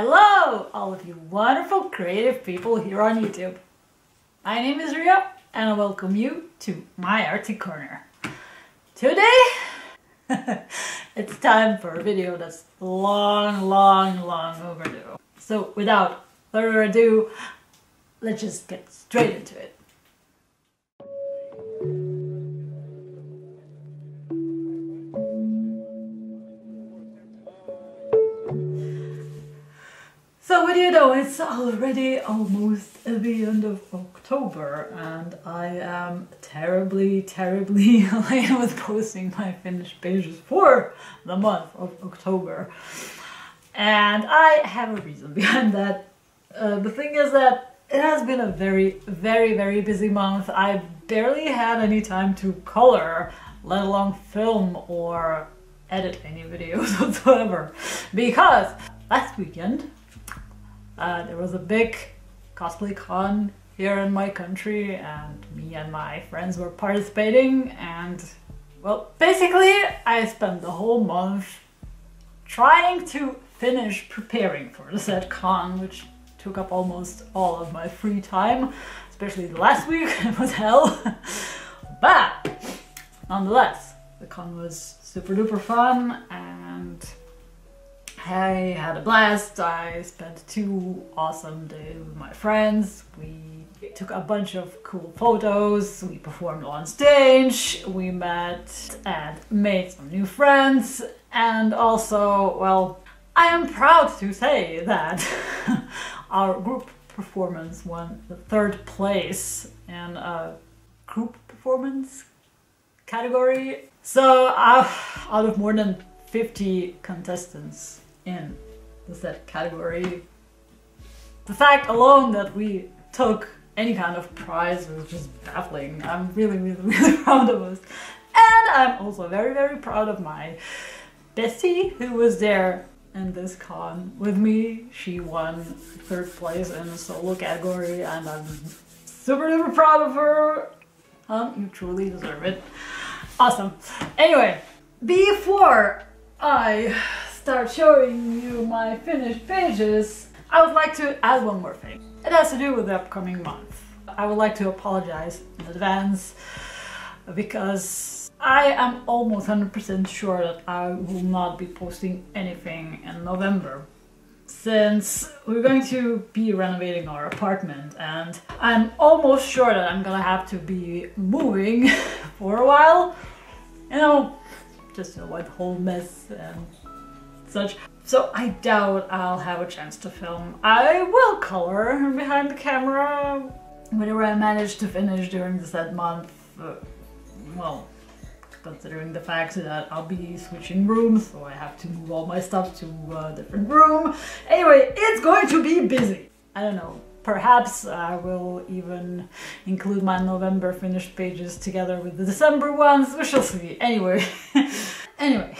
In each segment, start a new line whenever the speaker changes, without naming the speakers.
Hello, all of you wonderful creative people here on YouTube. My name is Ria and I welcome you to my Artsy Corner. Today, it's time for a video that's long, long, long overdue. So without further ado, let's just get straight into it. So it's already almost the end of October and I am terribly, terribly late with posting my finished pages for the month of October. And I have a reason behind that. Uh, the thing is that it has been a very, very, very busy month. I barely had any time to color, let alone film or edit any videos whatsoever. Because last weekend uh, there was a big cosplay con here in my country and me and my friends were participating and well basically I spent the whole month trying to finish preparing for the said con which took up almost all of my free time especially the last week it was hell. But nonetheless the con was super duper fun and I had a blast. I spent two awesome days with my friends. We took a bunch of cool photos. We performed on stage. We met and made some new friends. And also, well, I am proud to say that our group performance won the third place in a group performance category. So uh, out of more than 50 contestants in the set category. The fact alone that we took any kind of prize was just baffling. I'm really, really, really proud of us. And I'm also very, very proud of my bestie who was there in this con with me. She won third place in the solo category and I'm super duper proud of her. Um, you truly deserve it. Awesome. Anyway, before I start showing you my finished pages, I would like to add one more thing. It has to do with the upcoming month. I would like to apologize in advance because I am almost 100% sure that I will not be posting anything in November since we're going to be renovating our apartment and I'm almost sure that I'm gonna have to be moving for a while. You know, just avoid the whole mess and such. So I doubt I'll have a chance to film. I will color behind the camera whatever I manage to finish during the said month. Uh, well, considering the fact that I'll be switching rooms, so I have to move all my stuff to a different room. Anyway, it's going to be busy. I don't know. Perhaps I will even include my November finished pages together with the December ones. We shall see. Anyway, anyway,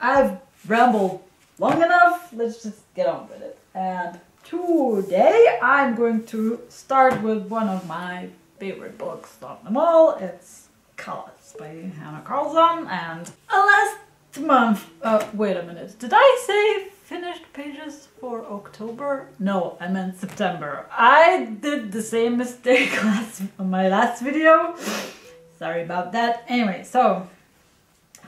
I've rambled long enough. Let's just get on with it. And today I'm going to start with one of my favorite books of them all. It's Colors by Hanna Karlzon. And last month, uh, wait a minute, did I say finished pages for October? No, I meant September. I did the same mistake last on my last video. Sorry about that. Anyway, so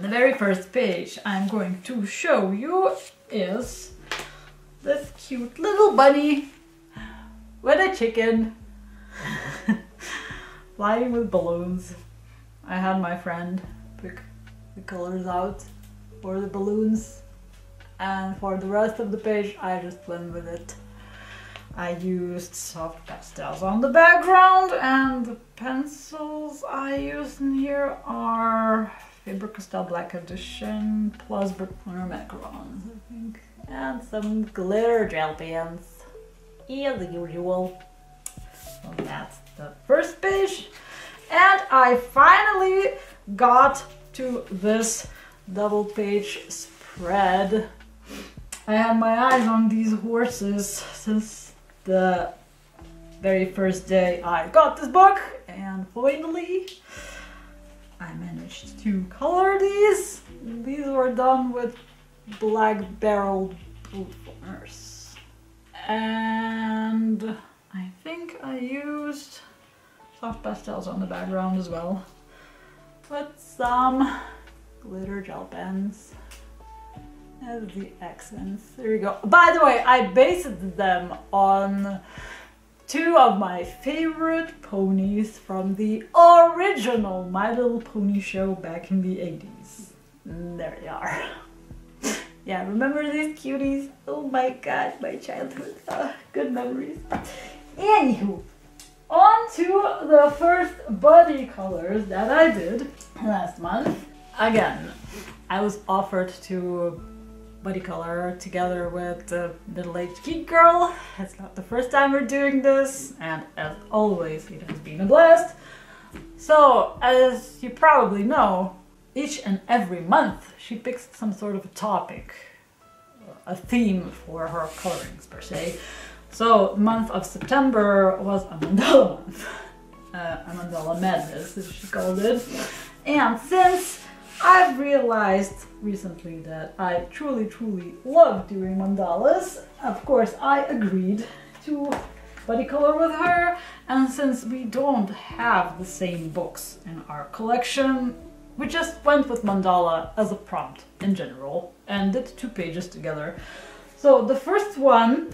the very first page I'm going to show you is this cute little bunny with a chicken flying with balloons. I had my friend pick the colors out for the balloons and for the rest of the page I just went with it. I used soft pastels on the background and the pencils I used in here are Faber-Castell Black Edition plus Brutfuner macarons, I think. And some glitter gel pens. The usual. So that's the first page. And I finally got to this double page spread. I had my eyes on these horses since the very first day I got this book and finally I managed to color these. These were done with black barrel Nurse. And I think I used soft pastels on the background as well. With some glitter gel pens as the accents. There you go. By the way, I based them on two of my favorite ponies from the original My Little Pony show back in the 80s. There they are. yeah, remember these cuties? Oh my god, my childhood. Uh, good memories. Anywho, on to the first buddy colors that I did last month. Again, I was offered to buddy color together with the middle-aged geek girl. It's not the first time we're doing this, and as always, it has been a blast. So, as you probably know, each and every month she picks some sort of a topic, a theme for her colorings per se. So, month of September was a mandala month, uh, a mandala madness, as she called it. And since I've realized recently that I truly, truly love doing mandalas. Of course, I agreed to buddy color with her, and since we don't have the same books in our collection, we just went with mandala as a prompt in general and did two pages together. So the first one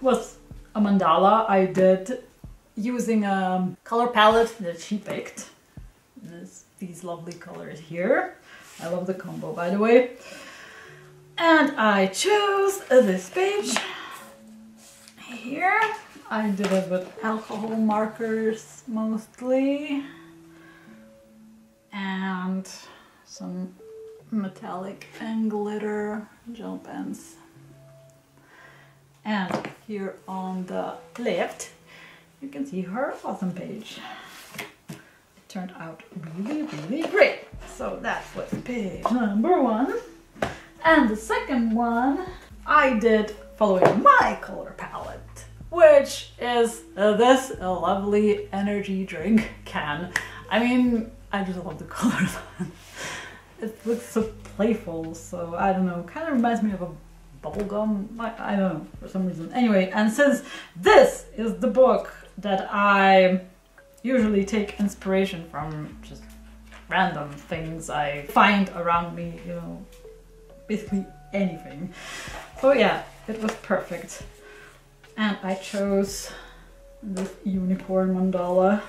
was a mandala I did using a color palette that she picked. This these lovely colors here. I love the combo, by the way. And I chose this page here. I did it with alcohol markers mostly. And some metallic and glitter gel pens. And here on the left, you can see her awesome page turned out really, really great. So that was page number one. And the second one I did following my color palette, which is this lovely energy drink can. I mean, I just love the colors. it looks so playful, so I don't know, kind of reminds me of a bubblegum, I, I don't know, for some reason. Anyway, and since this is the book that I usually take inspiration from just random things I find around me, you know, basically anything. So yeah, it was perfect. And I chose this unicorn mandala.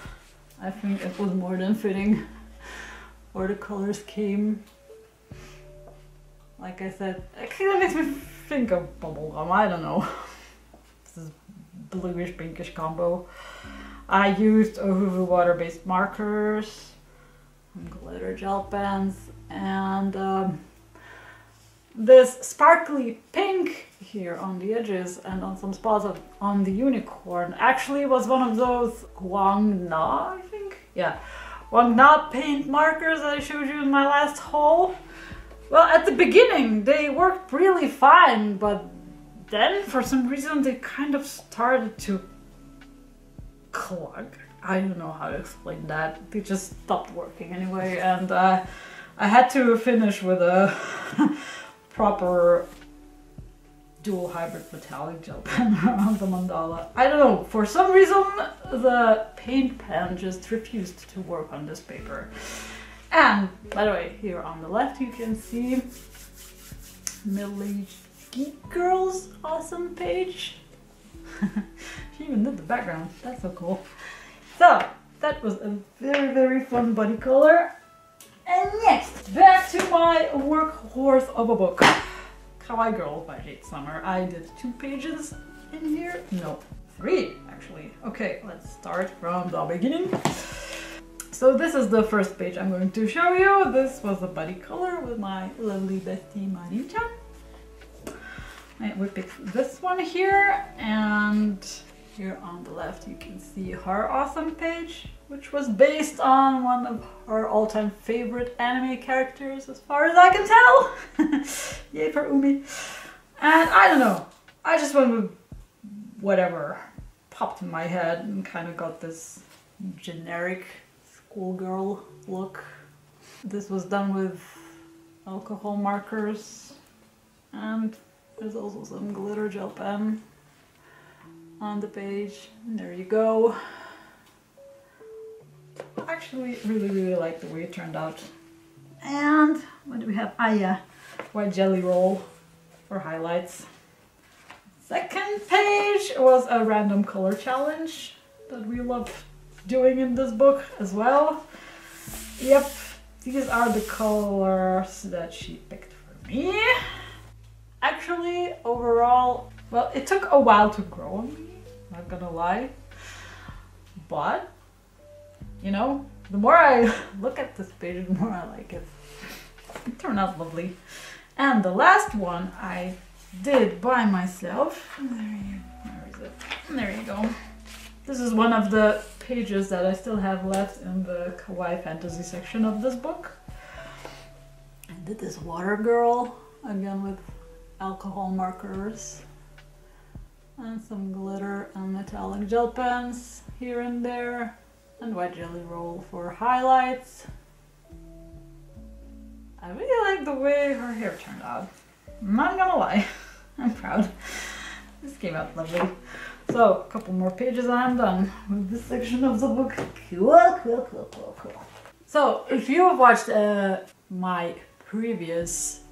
I think it was more than fitting where the colors came. Like I said, it kind of makes me think of bubblegum, I don't know. This is bluish pinkish combo. I used Ohuhu water-based markers, glitter gel pens, and um, this sparkly pink here on the edges and on some spots of, on the unicorn actually was one of those Guang Na, I think? Yeah, Guang Na paint markers that I showed you in my last haul. Well, at the beginning they worked really fine, but then for some reason they kind of started to clog. I don't know how to explain that. They just stopped working anyway, and uh, I had to finish with a proper dual hybrid metallic gel pen around the mandala. I don't know, for some reason the paint pen just refused to work on this paper. And, by the way, here on the left you can see middle-aged geek girl's awesome page. she even did the background. That's so cool. So, that was a very, very fun buddy color. And next, back to my workhorse of a book. Kawaii Girl by Jade Summer. I did two pages in here. No, three actually. Okay, let's start from the beginning. So this is the first page I'm going to show you. This was a buddy color with my lovely bestie Marita we picked this one here and here on the left you can see her awesome page which was based on one of her all-time favorite anime characters as far as I can tell. Yay for Umi. And I don't know, I just went with whatever popped in my head and kind of got this generic schoolgirl look. This was done with alcohol markers and There's also some glitter gel pen on the page. And there you go. Actually, really, really like the way it turned out. And what do we have? Ah, yeah, white jelly roll for highlights. Second page was a random color challenge that we love doing in this book as well. Yep, these are the colors that she picked for me. Actually, overall, well, it took a while to grow on me, not gonna lie. But, you know, the more I look at this page, the more I like it. It turned out lovely. And the last one I did by myself. There you, where is it? There you go. This is one of the pages that I still have left in the kawaii fantasy section of this book. I did this water girl again with alcohol markers and some glitter and metallic gel pens here and there and white jelly roll for highlights. I really like the way her hair turned out. I'm not gonna lie, I'm proud. This came out lovely. So, a couple more pages and I'm done with this section of the book. Cool, cool, cool, cool, cool. So, if you have watched uh, my previous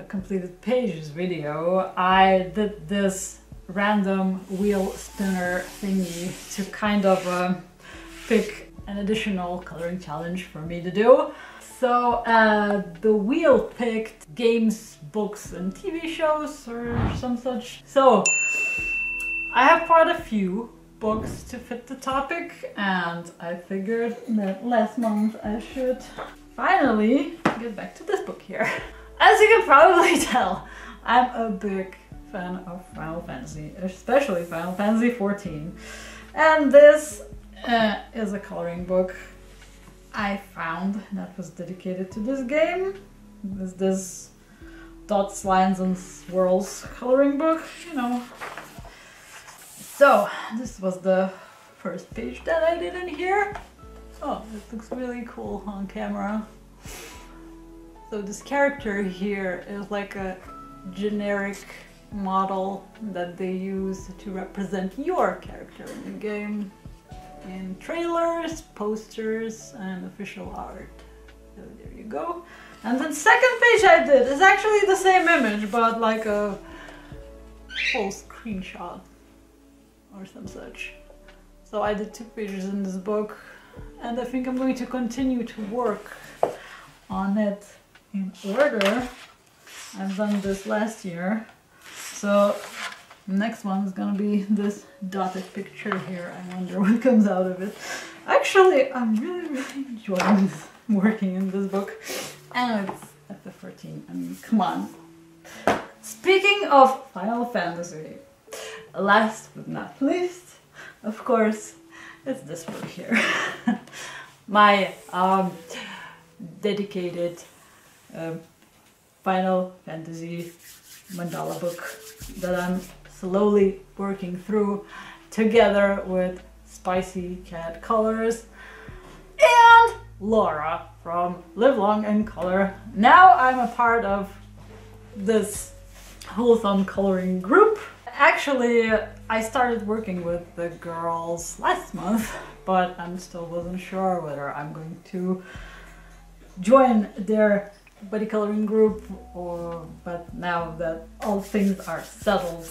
uh, completed pages video, I did this random wheel spinner thingy to kind of uh, pick an additional coloring challenge for me to do. So uh, the wheel picked games, books and TV shows or some such. So I have quite a few books to fit the topic and I figured that last month I should finally get back to this book here. As you can probably tell, I'm a big fan of Final Fantasy, especially Final Fantasy XIV. And this uh, is a coloring book I found that was dedicated to this game. Is this dots, lines and swirls coloring book, you know, so, this was the first page that I did in here. Oh, it looks really cool on camera. So this character here is like a generic model that they use to represent your character in the game in trailers, posters, and official art. So there you go. And the second page I did is actually the same image, but like a full screenshot or some such. So I did two pages in this book and I think I'm going to continue to work on it in order. I've done this last year. So next one is gonna be this dotted picture here. I wonder what comes out of it. Actually, I'm really, really enjoying working in this book. And it's at the 14, I mean, come on. Speaking of Final Fantasy, last but not least, of course, it's this book here. My um, dedicated um, Final Fantasy mandala book that I'm slowly working through together with Spicey Cat Colors and Laura from Live Long and Color. Now I'm a part of this wholesome coloring group Actually, I started working with the girls last month, but I'm still wasn't sure whether I'm going to join their buddy coloring group or but now that all things are settled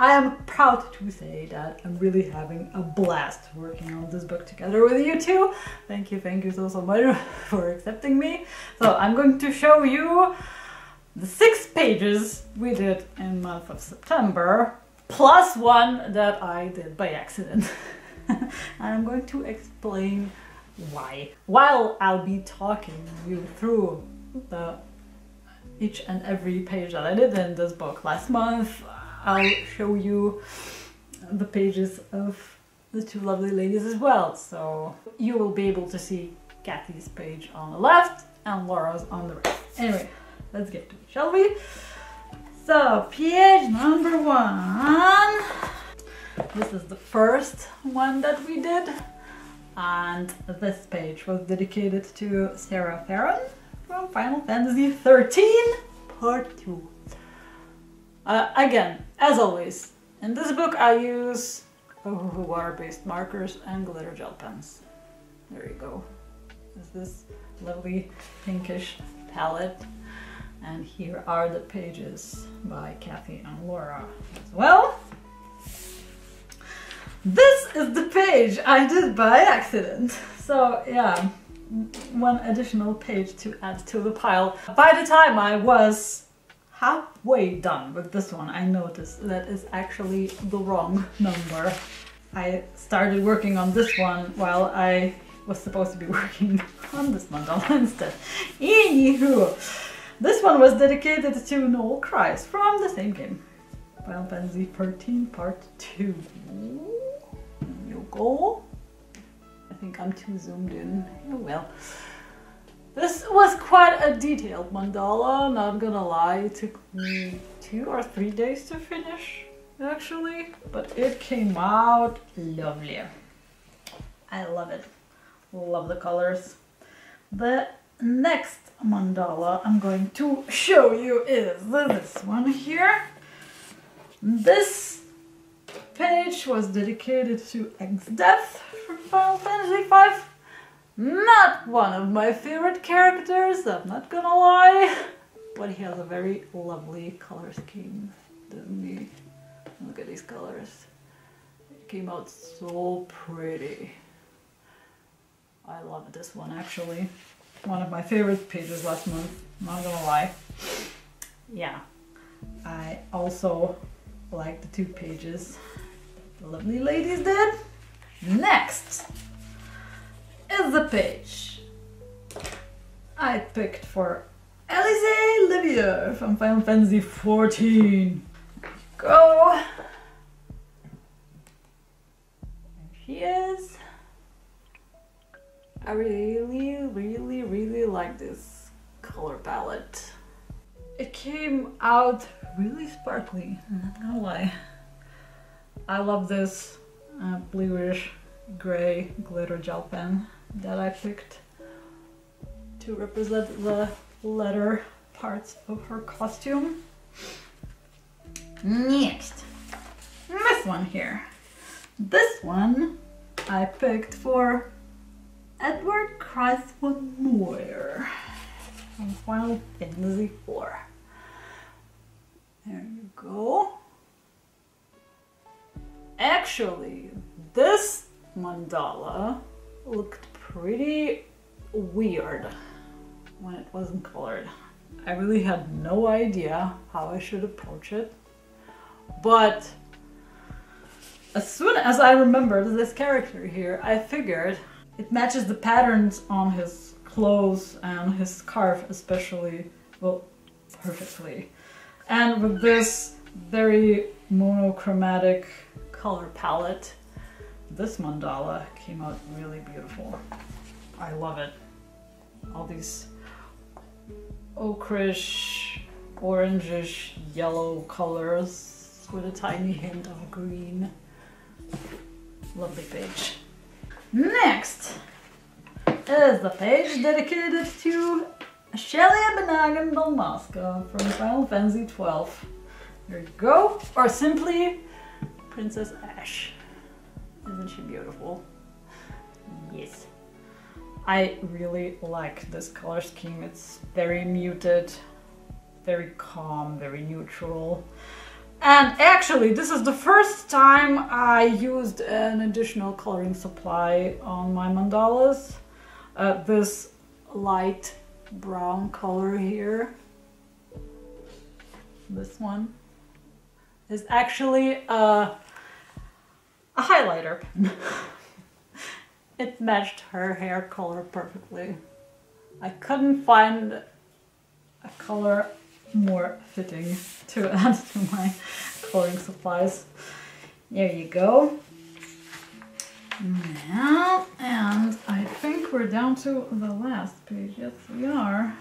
I am proud to say that I'm really having a blast working on this book together with you two. Thank you, thank you so, so much for accepting me. So I'm going to show you the six pages we did in month of September plus one that I did by accident. and I'm going to explain why. While I'll be talking you through each and every page that I did in this book last month, I'll show you the pages of the two lovely ladies as well. So you will be able to see Kathy's page on the left and Laura's on the right. Anyway, let's get to it, shall we? So, page number one. This is the first one that we did. And this page was dedicated to Serah Farron from Final Fantasy XIII Part 2. Uh, again, as always, in this book I use water-based markers and glitter gel pens. There you go. Is this lovely pinkish palette. And here are the pages by Kathy and Laura as well. This is the page I did by accident. So yeah, one additional page to add to the pile. By the time I was halfway done with this one, I noticed that is actually the wrong number. I started working on this one while I was supposed to be working on this mandala instead. Anywho, this one was dedicated to Noel Kreiss from the same game. Final Fantasy 13 Part 2. There you go. I think I'm too zoomed in. Oh well. This was quite a detailed mandala, not gonna lie. It took me two or three days to finish, actually. But it came out lovely. I love it. Love the colors. The next mandala I'm going to show you is this one here. This page was dedicated to Exdeath from Final Fantasy V. Not one of my favorite characters, I'm not gonna lie. But he has a very lovely color scheme, doesn't he? Look at these colors. It came out so pretty. I love this one actually one of my favorite pages last month, not gonna lie. Yeah, I also like the two pages the lovely ladies did. Next is the page I picked for Elise Livia from Final Fantasy XIV. Go! There she is. I really, really, really like this color palette. It came out really sparkly, I'm not gonna lie. I love this uh, bluish gray glitter gel pen that I picked to represent the letter parts of her costume. Next, this one here. This one I picked for Edward von Muir from Final Fantasy IV. There you go. Actually, this mandala looked pretty weird when it wasn't colored. I really had no idea how I should approach it, but as soon as I remembered this character here, I figured it matches the patterns on his clothes and his scarf especially, well, perfectly. And with this very monochromatic color palette, this mandala came out really beautiful. I love it. All these ochreish, orangish, yellow colors with a tiny hint of green. Lovely page. Next is the page dedicated to Shelia B'nargin Dalmasca from Final Fantasy XII. There you go. Or simply Princess Ashe. Isn't she beautiful? Yes. I really like this color scheme. It's very muted, very calm, very neutral. And actually, this is the first time I used an additional coloring supply on my mandalas. Uh, this light brown color here, this one, is actually a, a highlighter it matched her hair color perfectly. I couldn't find a color more fitting to add to my coloring supplies. There you go. Now, and I think we're down to the last page. Yes, we are.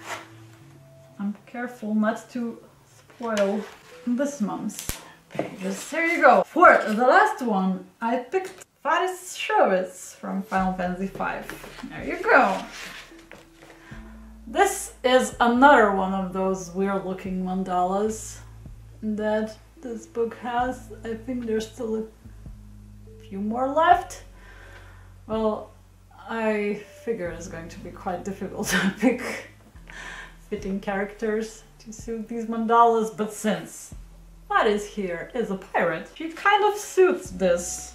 I'm careful not to spoil this month's pages. Here you go. For the last one, I picked Faris Scherwiz from Final Fantasy V. There you go. This is another one of those weird looking mandalas. that this book has. I think there's still a few more left. Well, I figure it's going to be quite difficult to pick fitting characters to suit these mandalas, but since what is here is a pirate, she kind of suits this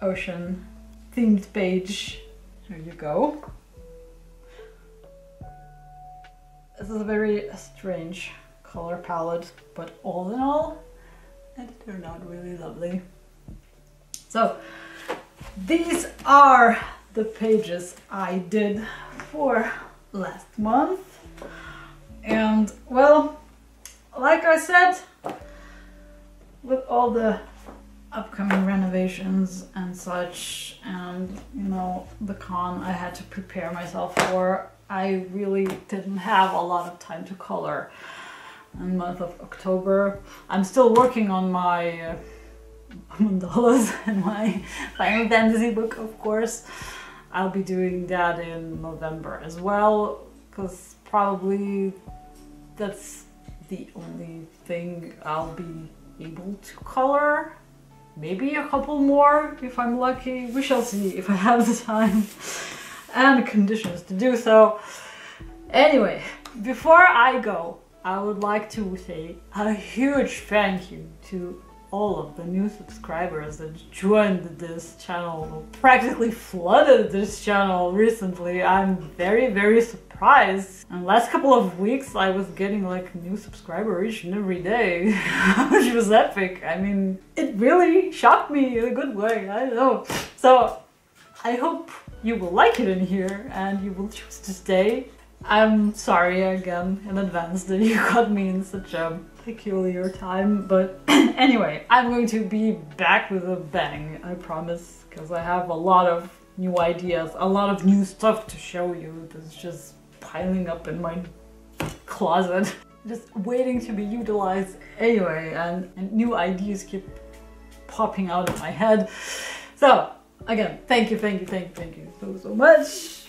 ocean themed page. Here you go. This is a very strange color palette, but all in all, it turned out really lovely. So, these are the pages I did for last month. And, well, like I said, all the upcoming renovations and such, and, you know, the con I had to prepare myself for, I really didn't have a lot of time to color in month of October. I'm still working on my uh, mandalas and my Final Fantasy book, of course. I'll be doing that in November as well, because probably that's the only thing I'll be able to color. Maybe a couple more if I'm lucky. We shall see if I have the time and conditions to do so. Anyway, before I go, I would like to say a huge thank you to all of the new subscribers that joined this channel, practically flooded this channel recently. I'm very, very surprised. In the last couple of weeks, I was getting like new subscriber each and every day, which was epic. I mean, it really shocked me in a good way, I know. So, I hope you will like it in here and you will choose to stay. I'm sorry again in advance that you got me in such a peculiar time, but anyway, I'm going to be back with a bang, I promise, because I have a lot of new ideas, a lot of new stuff to show you that's just piling up in my closet, just waiting to be utilized anyway, and, and new ideas keep popping out of my head. So, again, thank you, thank you, thank you, thank you so, so much.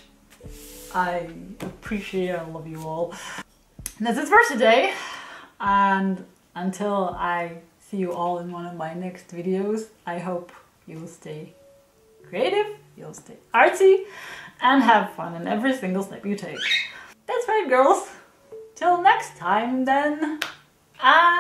I appreciate I love you all. And that's it for today. And until I see you all in one of my next videos, I hope you'll stay creative, you'll stay artsy, and have fun in every single step you take. That's right, girls. Till next time, then. Ah.